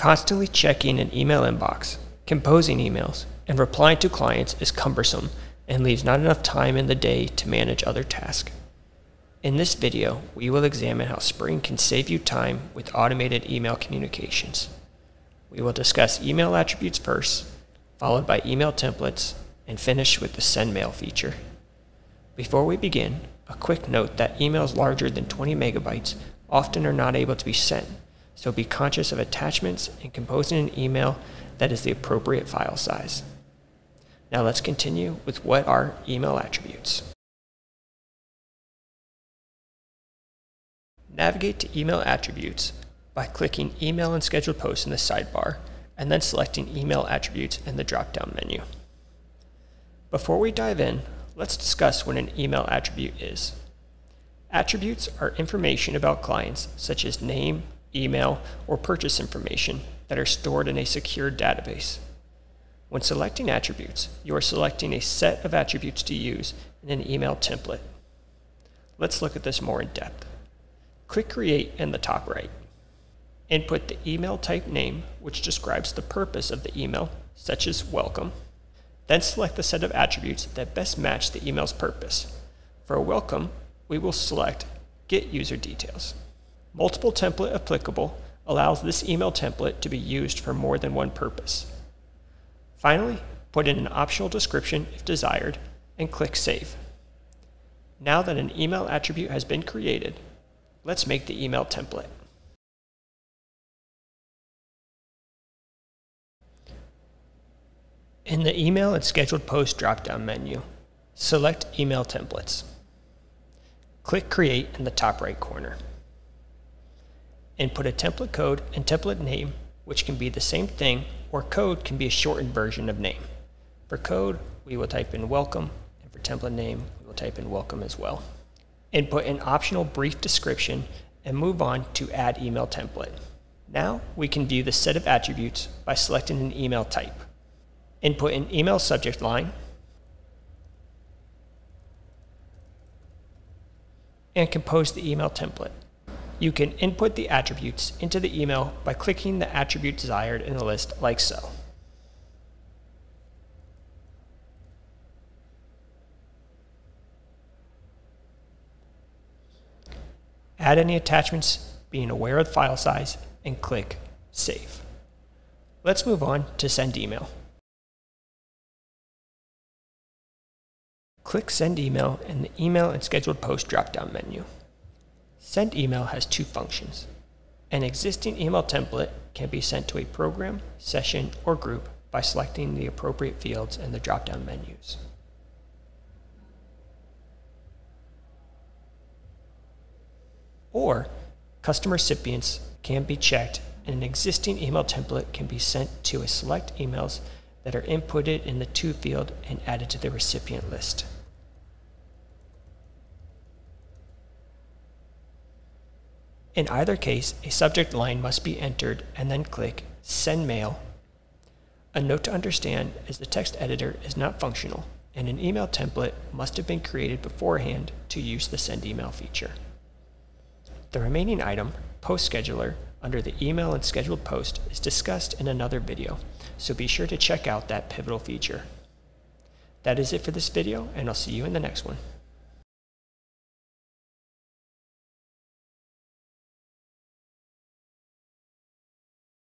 Constantly checking an email inbox, composing emails, and replying to clients is cumbersome and leaves not enough time in the day to manage other tasks. In this video, we will examine how SPRNG can save you time with automated email communications. We will discuss email attributes first, followed by email templates, and finish with the Send Mail feature. Before we begin, a quick note that emails larger than 20 megabytes often are not able to be sent, so be conscious of attachments and composing an email that is the appropriate file size. Now let's continue with what are email attributes. Navigate to Email Attributes by clicking Email and Scheduled Posts in the sidebar, and then selecting Email Attributes in the drop-down menu. Before we dive in, let's discuss what an email attribute is. Attributes are information about clients, such as name, email, or purchase information that are stored in a secure database. When selecting attributes, you are selecting a set of attributes to use in an email template. Let's look at this more in depth. Click Create in the top right. Input the email type name, which describes the purpose of the email, such as welcome. Then select the set of attributes that best match the email's purpose. For a welcome, we will select Get User Details. Multiple template applicable allows this email template to be used for more than one purpose. Finally, put in an optional description if desired, and click Save. Now that an email attribute has been created, Let's make the email template. In the Email and Scheduled Post drop-down menu, select Email Templates. Click Create in the top right corner. Input a template code and template name, which can be the same thing, or code can be a shortened version of name. For code, we will type in welcome, and for template name, we will type in welcome as well. Input an optional brief description, and move on to Add Email Template. Now we can view the set of attributes by selecting an email type. Input an email subject line, and compose the email template. You can input the attributes into the email by clicking the attribute desired in the list like so. add any attachments, being aware of file size, and click Save. Let's move on to Send Email. Click Send Email in the Email and Scheduled Post drop-down menu. Send Email has two functions. An existing email template can be sent to a program, session, or group by selecting the appropriate fields in the drop-down menus. Or custom recipients can be checked and an existing email template can be sent to a select emails that are inputted in the to field and added to the recipient list. In either case, a subject line must be entered and then click Send Mail. A note to understand is the text editor is not functional and an email template must have been created beforehand to use the Send Email feature. The remaining item, Post Scheduler, under the email and scheduled post is discussed in another video, so be sure to check out that pivotal feature. That is it for this video, and I'll see you in the next one.